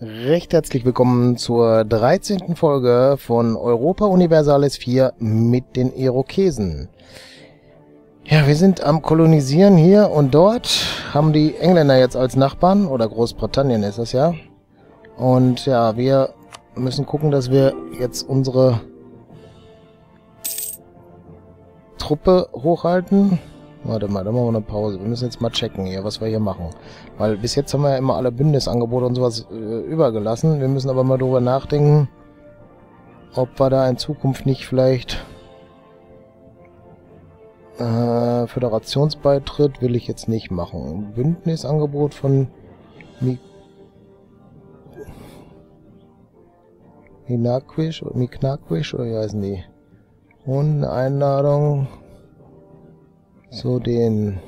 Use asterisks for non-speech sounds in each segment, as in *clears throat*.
Recht herzlich willkommen zur 13. Folge von Europa Universalis 4 mit den Irokesen. Ja, wir sind am Kolonisieren hier und dort haben die Engländer jetzt als Nachbarn, oder Großbritannien ist das ja. Und ja, wir müssen gucken, dass wir jetzt unsere Truppe hochhalten. Warte mal, da machen wir eine Pause. Wir müssen jetzt mal checken hier, was wir hier machen. Weil bis jetzt haben wir ja immer alle Bündnisangebote und sowas äh, übergelassen. Wir müssen aber mal darüber nachdenken, ob wir da in Zukunft nicht vielleicht äh, Föderationsbeitritt will ich jetzt nicht machen. Bündnisangebot von Mi Minaquish oder Miknaquish oder wie heißen die? Und eine Einladung zu den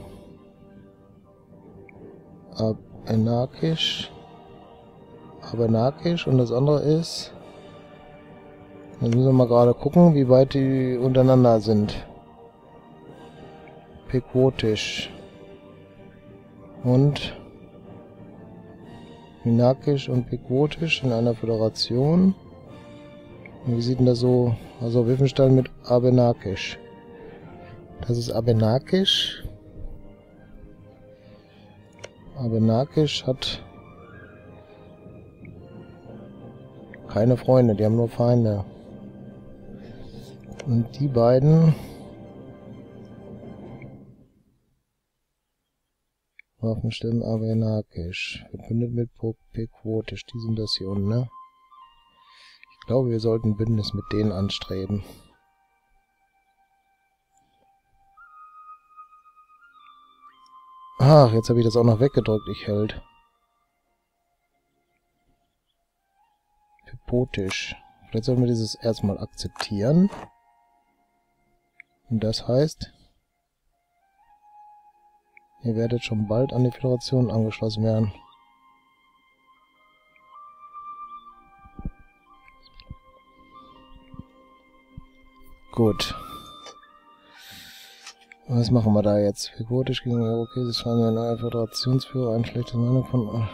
Abenakisch. Abenakisch und das andere ist. Dann müssen wir mal gerade gucken, wie weit die untereinander sind. Pequotisch. Und Minakisch und Pequotisch in einer Föderation. Und wie sieht denn das so? Also Wiffenstein mit Abenakisch. Das ist Abenakisch. Abenakisch hat keine Freunde, die haben nur Feinde. Und die beiden Waffenstimmen Abenakisch. Verbündet mit Pequotisch. Die sind das hier unten, ne? Ich glaube, wir sollten Bündnis mit denen anstreben. Ach, jetzt habe ich das auch noch weggedrückt, ich hält. Hypotisch. Vielleicht sollten wir dieses erstmal akzeptieren. Und das heißt, ihr werdet schon bald an die Föderation angeschlossen werden. Gut. Was machen wir da jetzt? Figurisch gegen Irokese scheinen ein neuer Föderationsführer ein schlechtes Meinung von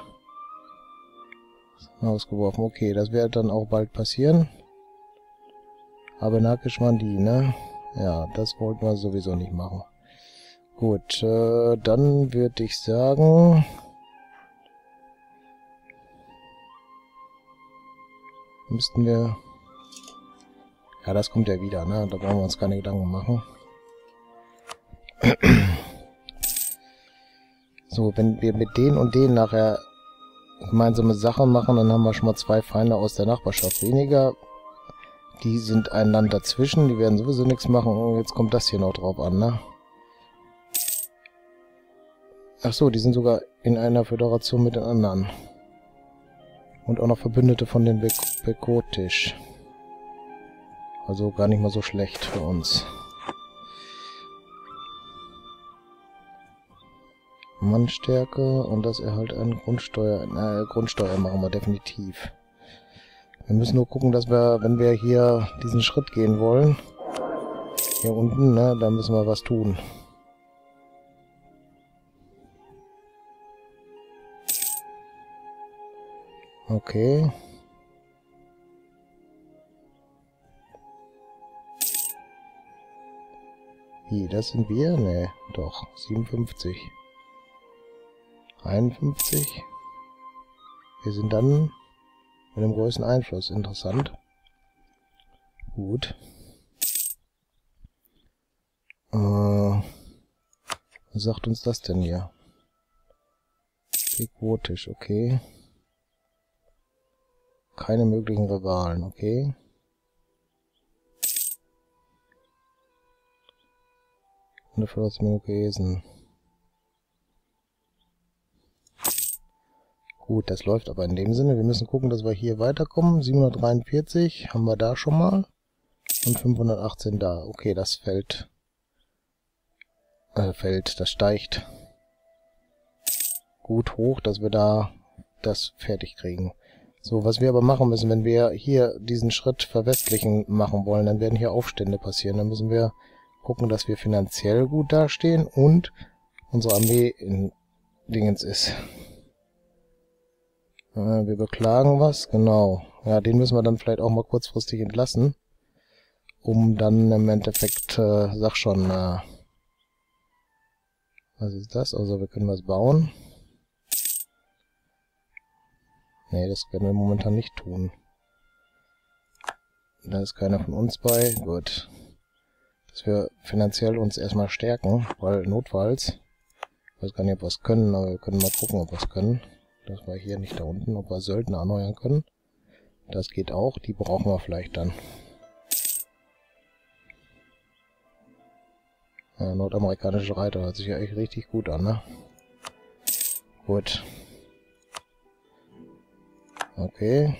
ausgeworfen. Okay, das wird dann auch bald passieren. Aber nakisch waren die, ne? Ja, das wollten wir sowieso nicht machen. Gut, äh, dann würde ich sagen... Müssten wir... Ja, das kommt ja wieder, ne? Da brauchen wir uns keine Gedanken machen. *clears throat* So, wenn wir mit denen und denen nachher gemeinsame Sachen machen, dann haben wir schon mal zwei Feinde aus der Nachbarschaft weniger. Die sind ein Land dazwischen, die werden sowieso nichts machen. Und jetzt kommt das hier noch drauf an, ne? Ach so, die sind sogar in einer Föderation mit den anderen. Und auch noch Verbündete von den Bekotisch. Also gar nicht mal so schlecht für uns. Mannstärke und das erhalt einen Grundsteuer. Äh, Grundsteuer machen wir definitiv. Wir müssen nur gucken, dass wir, wenn wir hier diesen Schritt gehen wollen, hier unten, ne, da müssen wir was tun. Okay. Wie, das sind wir? Ne, doch, 57. 51. Wir sind dann mit dem größten Einfluss. Interessant. Gut. Äh, was sagt uns das denn hier? Equotisch, okay. Keine möglichen Rivalen, okay. Und dafür was Minokesen. Gut, das läuft aber in dem Sinne. Wir müssen gucken, dass wir hier weiterkommen. 743 haben wir da schon mal. Und 518 da. Okay, das fällt. Äh, fällt, das steigt gut hoch, dass wir da das fertig kriegen. So, was wir aber machen müssen, wenn wir hier diesen Schritt verwestlichen machen wollen, dann werden hier Aufstände passieren. Dann müssen wir gucken, dass wir finanziell gut dastehen und unsere Armee in Dingens ist Wir beklagen was, genau. Ja, den müssen wir dann vielleicht auch mal kurzfristig entlassen. Um dann im Endeffekt, äh, sag schon, äh, was ist das? Also wir können was bauen. Nee, das werden wir momentan nicht tun. Da ist keiner von uns bei. Gut. Dass wir finanziell uns erstmal stärken, weil notfalls, ich weiß gar nicht, ob wir es können, aber wir können mal gucken, ob wir es können. Das war hier nicht da unten, ob wir Söldner erneuern können. Das geht auch, die brauchen wir vielleicht dann. Ja, nordamerikanische Reiter hört sich ja echt richtig gut an, ne? Gut. Okay.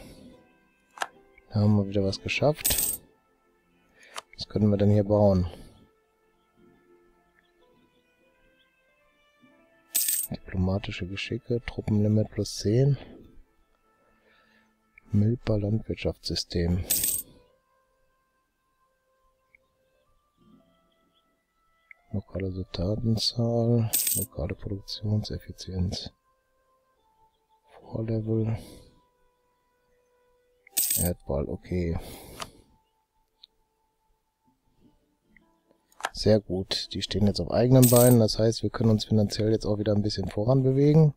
Da haben wir wieder was geschafft. Was können wir denn hier bauen? Diplomatische Geschicke, Truppenlimit plus 10. Milper Landwirtschaftssystem. Lokale Soldatenzahl, lokale Produktionseffizienz. Vorlevel. Erdball, okay. Sehr gut. Die stehen jetzt auf eigenen Beinen. Das heißt, wir können uns finanziell jetzt auch wieder ein bisschen voran bewegen.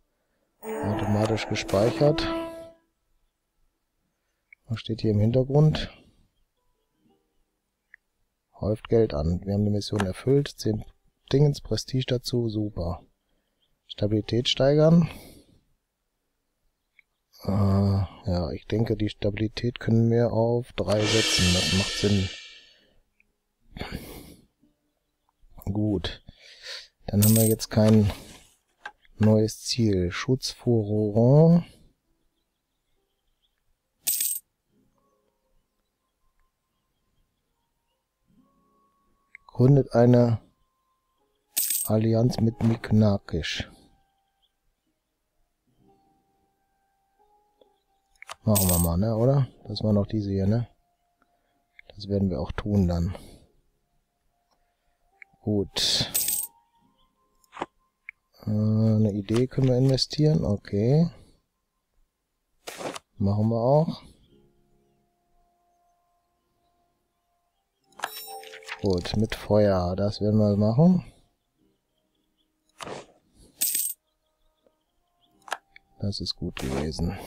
Automatisch gespeichert. Was steht hier im Hintergrund? Häuft Geld an. Wir haben die Mission erfüllt. 10 Dingens, Prestige dazu. Super. Stabilität steigern. Äh, ja, ich denke, die Stabilität können wir auf 3 setzen. Das macht Sinn. Gut. Dann haben wir jetzt kein neues Ziel. Schutz vor Rouen. Gründet eine Allianz mit Miknakisch. Machen wir mal, ne, oder? Das war noch diese hier, ne? Das werden wir auch tun dann. Gut. Äh, eine Idee können wir investieren. Okay. Machen wir auch. Gut, mit Feuer. Das werden wir machen. Das ist gut gewesen.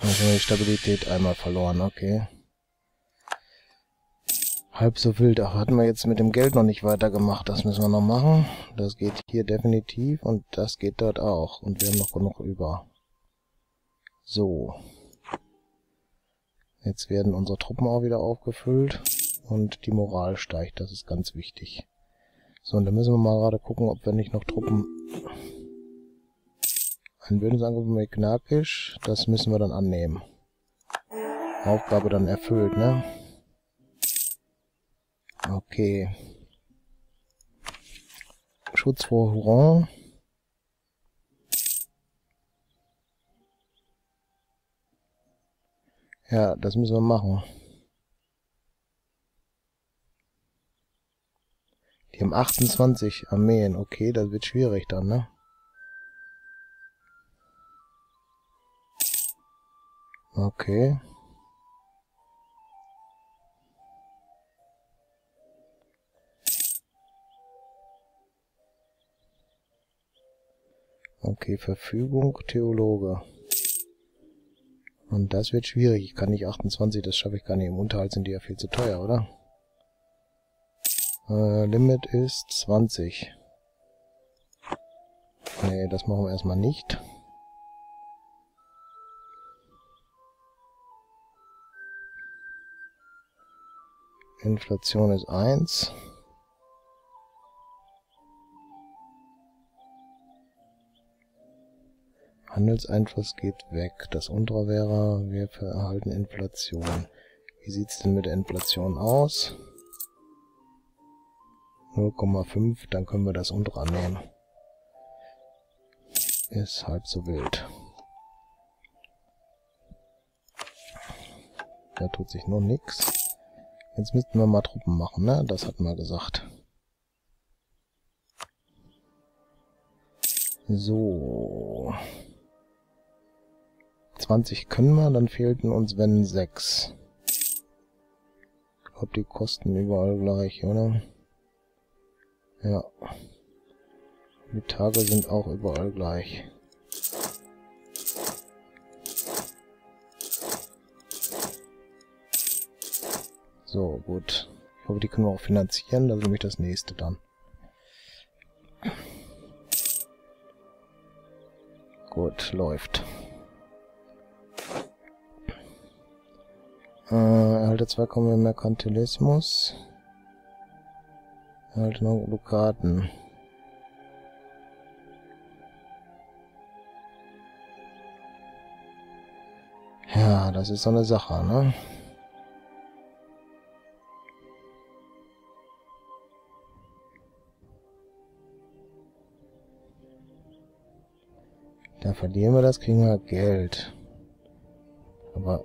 Also die Stabilität einmal verloren, okay. Halb so wild. Ach, hatten wir jetzt mit dem Geld noch nicht weitergemacht. Das müssen wir noch machen. Das geht hier definitiv und das geht dort auch. Und wir haben noch genug über. So. Jetzt werden unsere Truppen auch wieder aufgefüllt. Und die Moral steigt. Das ist ganz wichtig. So, und dann müssen wir mal gerade gucken, ob wir nicht noch Truppen... Ein Bündnisangebot mit Gnakisch. Das müssen wir dann annehmen. Aufgabe dann erfüllt, ne? Okay. Schutz vor Huron. Ja, das müssen wir machen. Die haben 28 Armeen. Okay, das wird schwierig dann, ne? Okay. Okay, Verfügung, Theologe. Und das wird schwierig. Ich kann nicht 28, das schaffe ich gar nicht. Im Unterhalt sind die ja viel zu teuer, oder? Äh, Limit ist 20. Nee, das machen wir erstmal nicht. Inflation ist 1. Handelseinfluss geht weg. Das untere wäre, wir erhalten Inflation. Wie sieht's denn mit der Inflation aus? 0,5, dann können wir das untere annehmen. Ist halb so wild. Da tut sich nur nichts. Jetzt müssten wir mal Truppen machen, ne? Das hatten wir gesagt. So. 20 können wir, dann fehlten uns wenn 6. Ich glaube, die kosten überall gleich, oder? Ja. Die Tage sind auch überall gleich. So, gut. Ich hoffe, die können wir auch finanzieren. Das ist nämlich das nächste dann. Gut, läuft. Äh, erhalte zwei Kommen Merkantilismus. Erhalte noch Dukaten. Ja, das ist so eine Sache, ne? Da verlieren wir das, kriegen wir Geld. Aber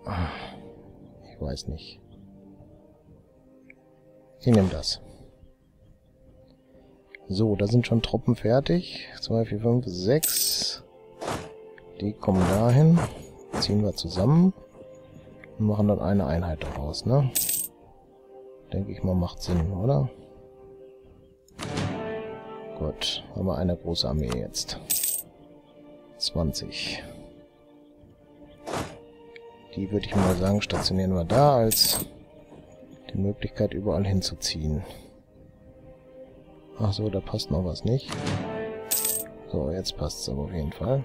ich weiß nicht. Ich nehme das. So, da sind schon Truppen fertig. 2, 4, 5, 6. Die kommen dahin. Ziehen wir zusammen. Und machen dann eine Einheit daraus, ne? Denke ich mal, macht Sinn, oder? Gut, haben wir eine große Armee jetzt. 20. Die würde ich mal sagen, stationieren wir da als die Möglichkeit überall hinzuziehen. Ach so, da passt noch was nicht. So, jetzt passt es aber auf jeden Fall.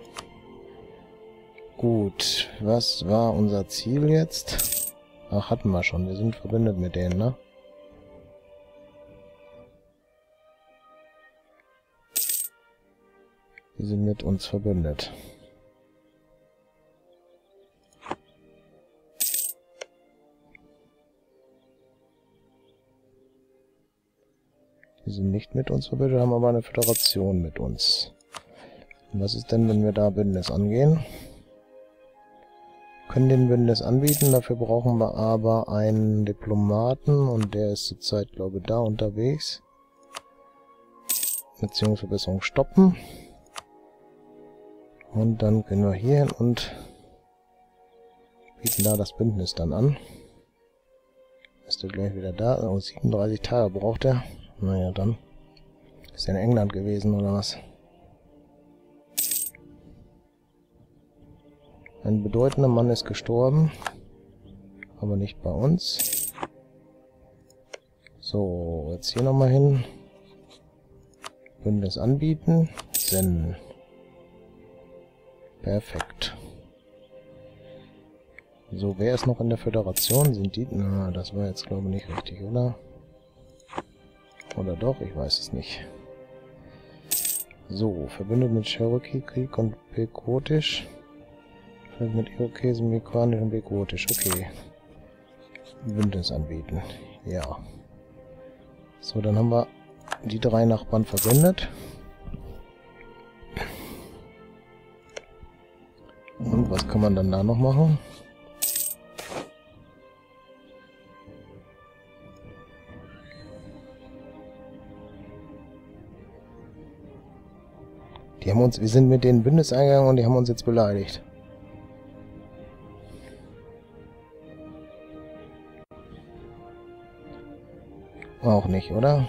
Gut, was war unser Ziel jetzt? Ach, hatten wir schon. Wir sind verbündet mit denen, ne? Die sind mit uns verbündet. Sind nicht mit uns verbündet, haben aber eine Föderation mit uns. Und was ist denn, wenn wir da Bündnis angehen? Können den Bündnis anbieten, dafür brauchen wir aber einen Diplomaten und der ist zurzeit, glaube ich, da unterwegs. Beziehungsverbesserung stoppen. Und dann können wir hier hin und bieten da das Bündnis dann an. Ist er gleich wieder da. Oh, 37 Tage braucht er. Naja, dann. Ist er in England gewesen, oder was? Ein bedeutender Mann ist gestorben. Aber nicht bei uns. So, jetzt hier nochmal hin. Bündnis anbieten. Senden. Perfekt. So, wer ist noch in der Föderation? Sind die... Na, das war jetzt, glaube ich, nicht richtig, oder? Oder doch? Ich weiß es nicht. So, verbündet mit Cherokee-Krieg und Pekotisch. Verbündet mit Irokesen, Mikwanisch und Pekotisch. Okay. Bündnis anbieten. Ja. So, dann haben wir die drei Nachbarn verbündet. Und was kann man dann da noch machen? Die haben uns, wir sind mit denen Bündnis eingegangen und die haben uns jetzt beleidigt. Auch nicht, oder?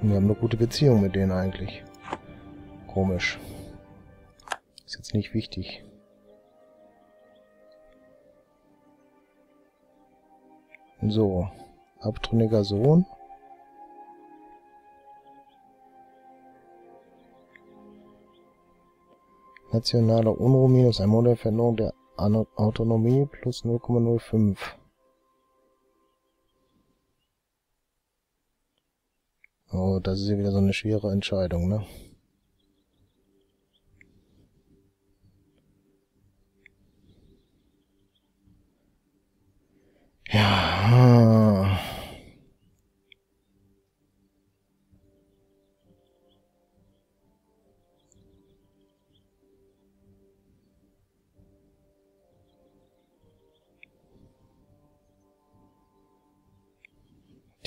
Wir haben eine gute Beziehung mit denen eigentlich. Komisch. Ist jetzt nicht wichtig. So. Abtrünniger Sohn. Nationale Unruhe minus ein Modellveränderung der Autonomie plus 0,05. Oh, das ist ja wieder so eine schwere Entscheidung, ne?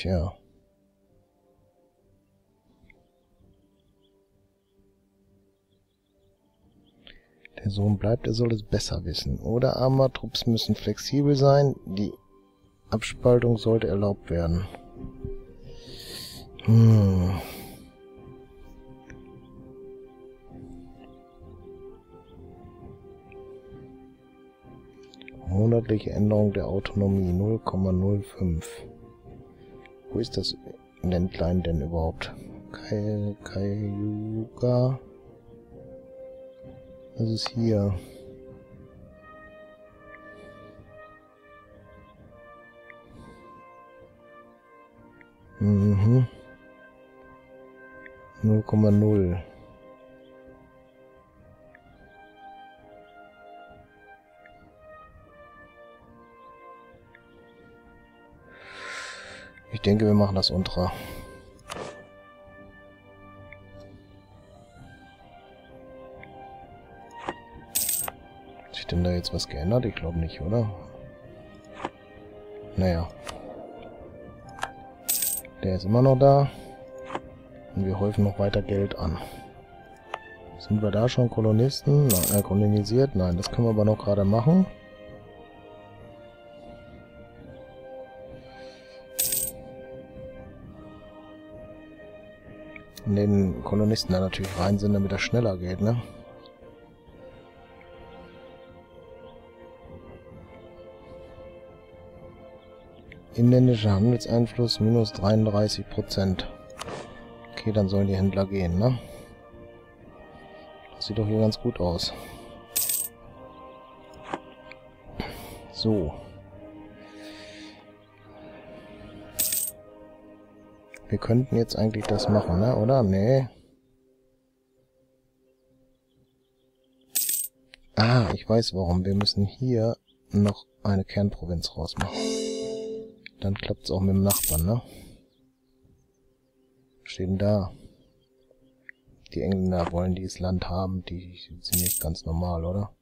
Tja. Der Sohn bleibt, er soll es besser wissen. Oder aber Trupps müssen flexibel sein. Die Abspaltung sollte erlaubt werden. Hm. Monatliche Änderung der Autonomie 0,05. Wo ist das Ländlein denn überhaupt? Kai, Kayuga? Das ist hier. Mhm. 0,0. Denke, wir machen das untere. Hat sich denn da jetzt was geändert? Ich glaube nicht, oder? Naja. Der ist immer noch da. Und wir häufen noch weiter Geld an. Sind wir da schon Kolonisten? Nein, äh, kolonisiert? Nein, das können wir aber noch gerade machen. Und den Kolonisten da natürlich rein sind, damit das schneller geht, ne? Inländischer Handelseinfluss minus 33 Prozent. Okay, dann sollen die Händler gehen, ne? Das sieht doch hier ganz gut aus. So. Wir könnten jetzt eigentlich das machen, ne? Oder? Nee. Ah, ich weiß warum. Wir müssen hier noch eine Kernprovinz rausmachen. Dann klappt es auch mit dem Nachbarn, ne? Denn da? Die Engländer wollen dieses Land haben. Die sind nicht ganz normal, oder?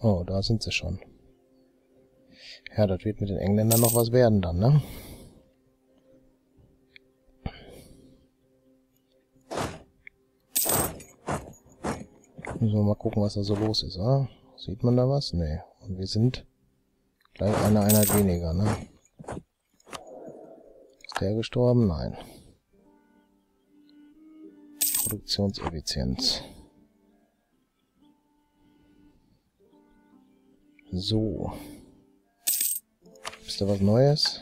Oh, da sind sie schon. Ja, das wird mit den Engländern noch was werden dann, ne? Müssen wir mal gucken, was da so los ist, oder? Sieht man da was? Nee. Und wir sind gleich eine Einheit weniger, ne? Ist der gestorben? Nein. Produktionseffizienz. So. Ist da was Neues?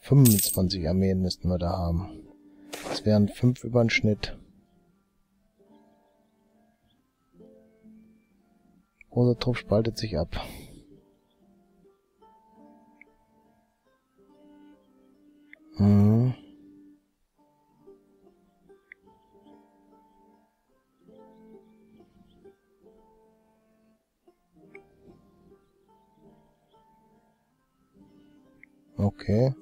25 Armeen müssten wir da haben. Das wären 5 über den Schnitt. Großer Trupp spaltet sich ab. Mhm. Okay.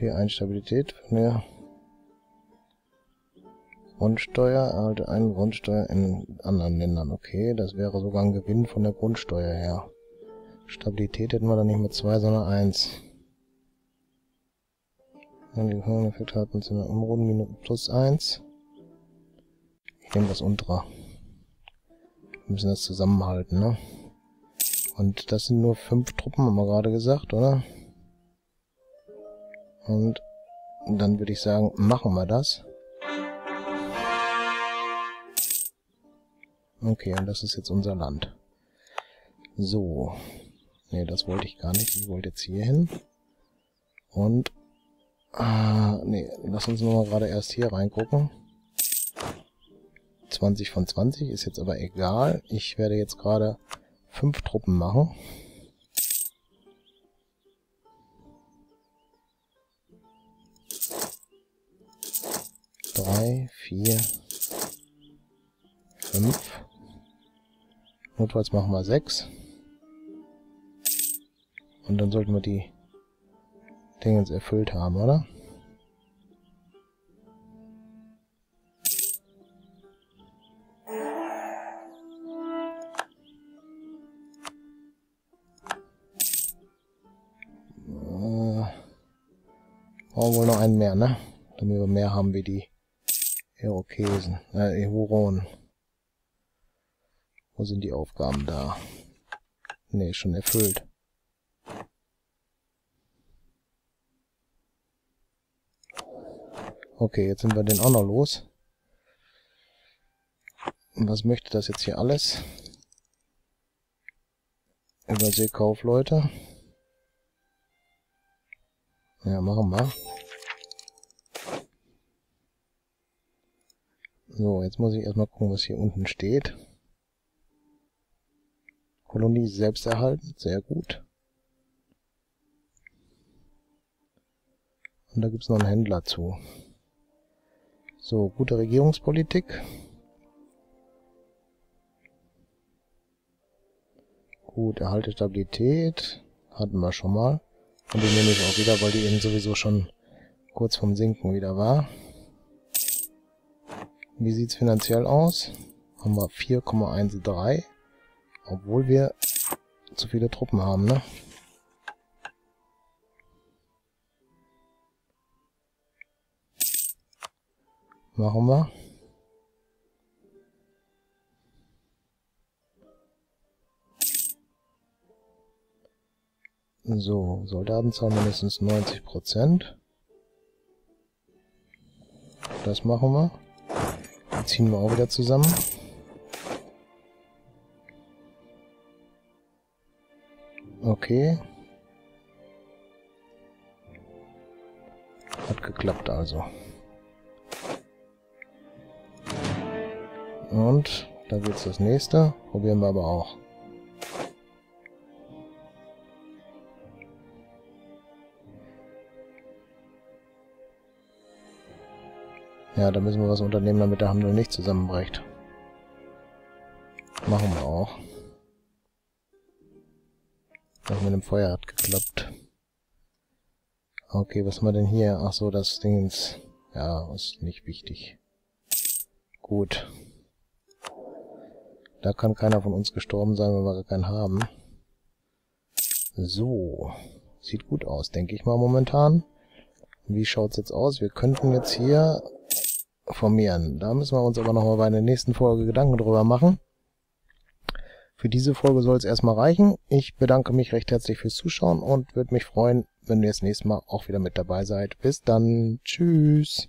Die Einstabilität von der Grundsteuer, erhalte eine Grundsteuer in anderen Ländern. Okay, das wäre sogar ein Gewinn von der Grundsteuer her. Stabilität hätten wir dann nicht mit zwei, sondern eins. Und die Effekt in der Umrundung plus eins. Ich nehme das untere. Wir müssen das zusammenhalten, ne? Und das sind nur fünf Truppen, haben wir gerade gesagt, oder? Und dann würde ich sagen, machen wir das. Okay, und das ist jetzt unser Land. So. Ne, das wollte ich gar nicht. Ich wollte jetzt hier hin. Und... Ah, ne, lass uns nochmal gerade erst hier reingucken. 20 von 20 ist jetzt aber egal. Ich werde jetzt gerade fünf Truppen machen. drei, vier, fünf. Notfalls machen wir sechs. Und dann sollten wir die Dinge jetzt erfüllt haben, oder? Äh, brauchen wohl noch einen mehr, ne? Damit wir mehr haben wie die Irokesen, äh, Huronen. Wo sind die Aufgaben da? Ne, schon erfüllt. Okay, jetzt sind wir den auch noch los. Was möchte das jetzt hier alles? Überseekaufleute. Ja, machen wir. So, jetzt muss ich erstmal gucken, was hier unten steht. Kolonie selbst erhalten, sehr gut. Und da gibt's noch einen Händler zu. So, gute Regierungspolitik. Gut, erhalte Stabilität. Hatten wir schon mal. Und die nehme ich auch wieder, weil die eben sowieso schon kurz vom Sinken wieder war. Wie sieht's finanziell aus? Haben wir 4,13. Obwohl wir zu viele Truppen haben, ne? Machen wir. So, Soldatenzahl mindestens 90%. Das machen wir. Ziehen wir auch wieder zusammen. Okay. Hat geklappt also. Und da geht's das nächste. Probieren wir aber auch. Ja, da müssen wir was unternehmen, damit der Handel nicht zusammenbricht. Machen wir auch. Das mit dem Feuer hat geklappt. Okay, was haben wir denn hier? Ach so, das Ding ist... Ja, ist nicht wichtig. Gut. Da kann keiner von uns gestorben sein, wenn wir keinen haben. So. Sieht gut aus, denke ich mal momentan. Wie schaut's jetzt aus? Wir könnten jetzt hier formieren. Da müssen wir uns aber nochmal bei der nächsten Folge Gedanken drüber machen. Für diese Folge soll es erstmal reichen. Ich bedanke mich recht herzlich fürs Zuschauen und würde mich freuen, wenn ihr das nächste Mal auch wieder mit dabei seid. Bis dann. Tschüss.